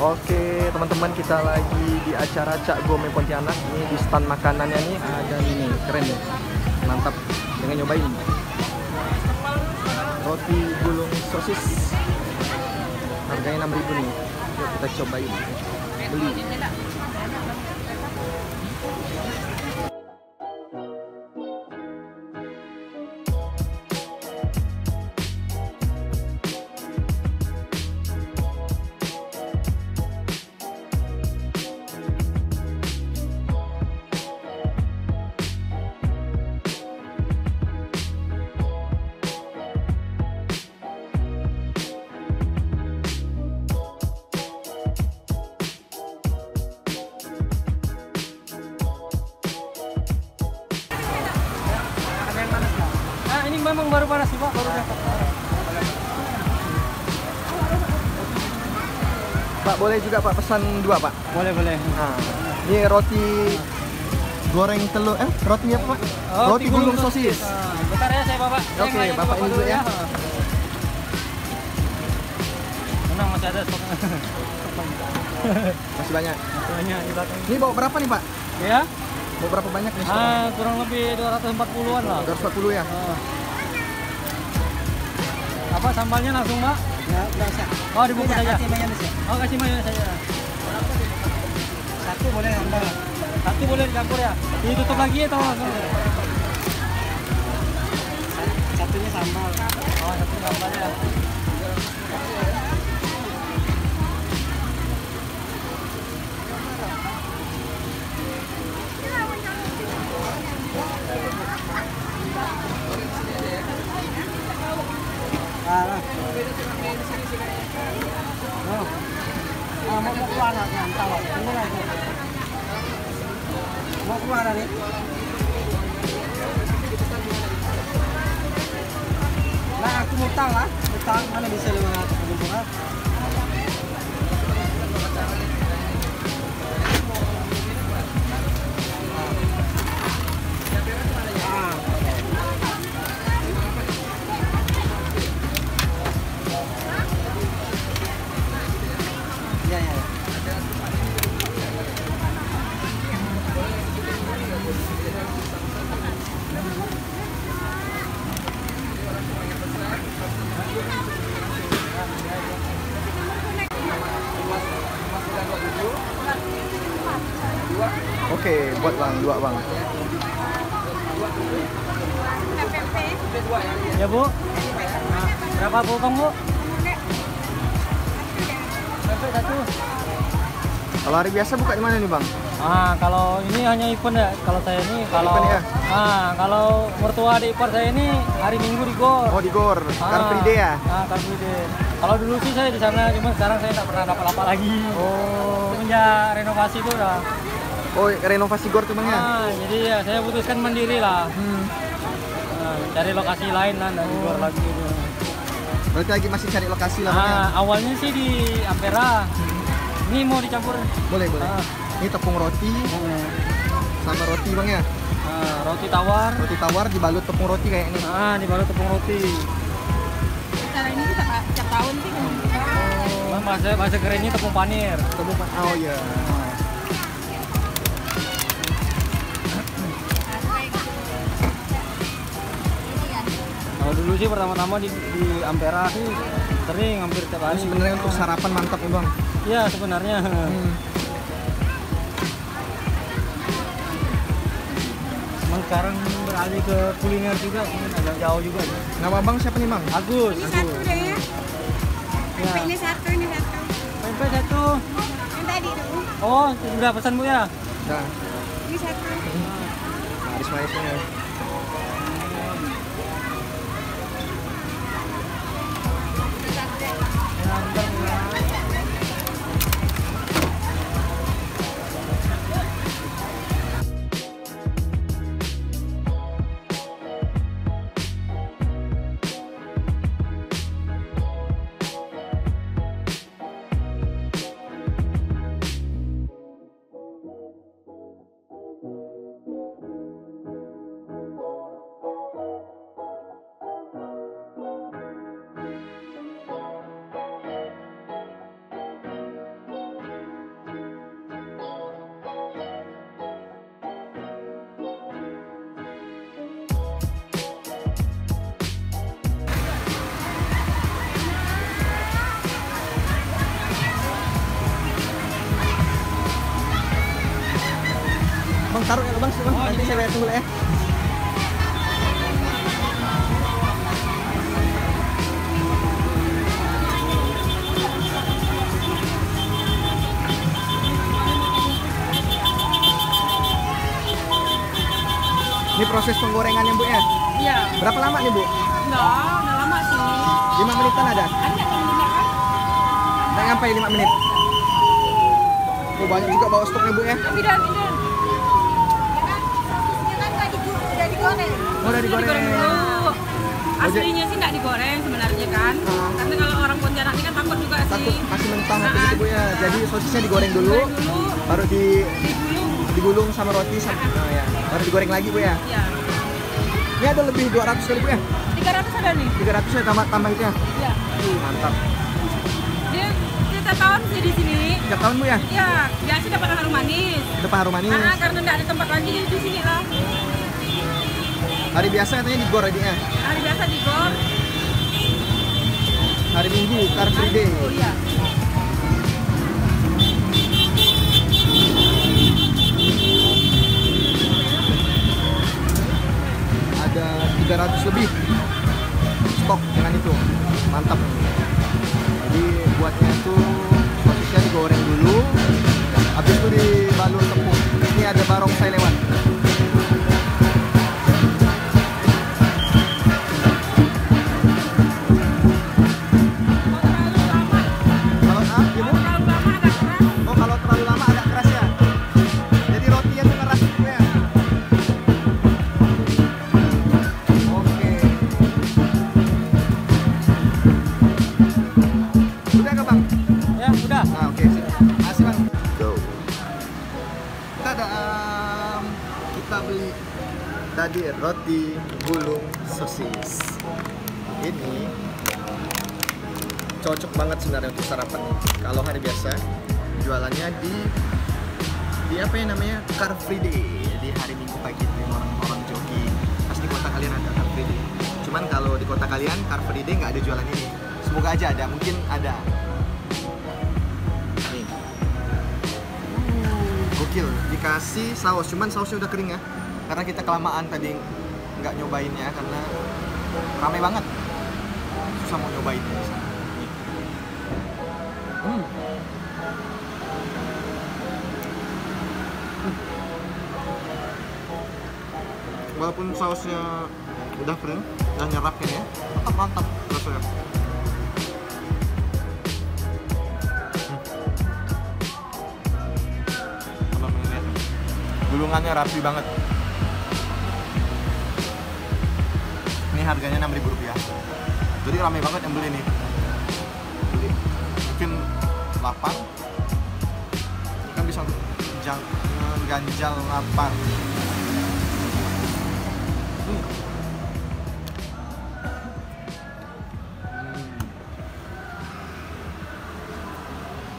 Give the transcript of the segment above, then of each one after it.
Oke teman-teman kita lagi di acara Cak Gome Pontianak. Ini di stand makanannya nih ada ini keren nih. Mantap Dengan nyobain. Roti gulung sosis. Harganya 6000 nih. Yuk kita cobain. Beli memang baru panas sih Pak, baru dapat. Pak boleh juga Pak pesan dua Pak Boleh, boleh. Nah ini roti goreng telur eh roti apa Pak? roti gulung sosis Nah, bentar ya saya Bapak. Saya Oke, nanya Bapak ini dulu ya. Tenang masih ada stok. Masih banyak Banyak di belakang. Ini bawa berapa nih Pak? Ya, Bawa berapa banyak nih? ah, kurang lebih 240-an lah. 240 ya? Ah. Apa sambalnya langsung, Mbak? Ya, biasa. Oh, dibungkus saja. Kasih mayones ya. Oh, kasih mayones saja. Satu boleh nambah. Satu boleh dicampur ya? Ditutup lagi atau langsung? Satunya sambal. Oh, satu sambalnya. Mau keluar nih? Nah, aku utang lah. Utang mana bisa lima dua bang. Ya, Bu. Berapa potong, Bu? Satu. Kalau hari biasa buka di mana nih bang? Ah, kalau ini hanya event ya. Kalau saya ini kalau Event ya? ah, kalau mertua adik ipar saya ini hari Minggu di Gor. Oh di Gor, Car Free Day ya? Ah, Car Free Day. Kalau dulu sih saya di sana, cuma sekarang saya tidak pernah dapat apa lagi. Oh, Semenjak renovasi itu udah. Oh renovasi Gor tuh bang ya? Ah, jadi ya saya putuskan mandiri lah. Hmm. Ah, cari lokasi lain lah dari Gor lagi gitu. Berarti lagi masih cari lokasi lah bang ya? Ah, awalnya sih di Ampera. Ini mau dicampur Boleh, boleh. Ah. Ini tepung roti sama roti bang ya? ah, roti tawar. Roti tawar dibalut tepung roti kayak ini. Ah, dibalut tepung roti. Cara ini kita tiap tahun sih. Oh, bahasa bahasa kerennya tepung panir. Tepung pa- Oh iya. Kalau dulu sih pertama-tama di, di Ampera sih sering hampir tiap hari. Sebenarnya untuk sarapan mantap nih bang. Iya sebenarnya. Hmm. Emang sekarang beralih ke kuliner juga, cuman agak jauh juga. Nama bang siapa nih bang? Agus, Ini satu Agus. deh ya. Ya. Ini satu, ini satu. Pempek satu. Yang tadi tuh. Oh, udah pesan bu ya? Nah, Ini satu. manis-manisnya. Ya, taruh ya bang, bang. nanti saya bayar dulu ya. Ini proses penggorengannya bu ya. Iya. Berapa lama nih bu? Enggak, udah lama sih. 5 menitan ada? Ada kan? Nggak nyampe 5 menit. Oh banyak juga bawa stoknya bu ya. Tapi dan ini Oh udah digoreng. dulu. Aslinya sih nggak digoreng sebenarnya kan. Ah. Karena kalau orang Pontianak ini kan takut juga Takut sih. masih mentah Ah, gitu bu ya. Jadi sosisnya digoreng dulu, Goreng dulu, baru di digulung. digulung sama roti sama nah, ya. Baru digoreng lagi bu ya. Ya. Ini ada lebih 200 kali bu ya. 300 ada nih. 300 ya tambah tambah itu ya. Ya. Uh, mantap. Dia kita tahun sih di sini. Tiap tahun bu ya. Ya, biasa dapat harum manis. Depan harum manis. Ah, karena nggak ada tempat lagi di sini lah. Hari biasa katanya digor ini ya. Hari biasa di gor. Hari Minggu Car Free Day. Oh iya. Ada 300 lebih stok dengan itu. Mantap. Jadi buatnya itu sosisnya digoreng dulu. Habis itu dibalur tepung. Ini ada barongsai lewat. Kita beli tadi roti gulung sosis. Ini cocok banget sebenarnya untuk sarapan. Kalau hari biasa jualannya di di apa ya namanya Car Free Day di hari Minggu pagi yang orang-orang jogging. Pasti di kota kalian ada Car Free Day. Cuman kalau di kota kalian Car Free Day nggak ada jualan ini. Semoga aja ada, mungkin ada. Gokil, dikasih saus, cuman sausnya udah kering ya. Karena kita kelamaan tadi nggak nyobainnya karena ramai banget. Susah mau nyobain di sana. Hmm. Walaupun sausnya udah kering dan nyerap ya, tetap mantap rasanya. Gulungannya rapi banget. Ini harganya 6.000 rupiah. Jadi ramai banget yang beli nih. Beli. Mungkin lapar. Ini kan bisa ganjal lapar. Hmm.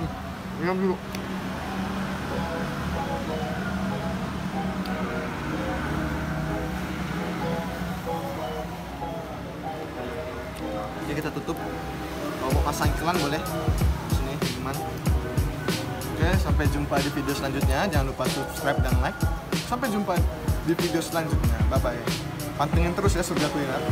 Hmm. Dulu. Pasang boleh. Sini teman. Oke, sampai jumpa di video selanjutnya. Jangan lupa subscribe dan like. Sampai jumpa di video selanjutnya. Bye bye. Pantengin terus ya surga kuliner.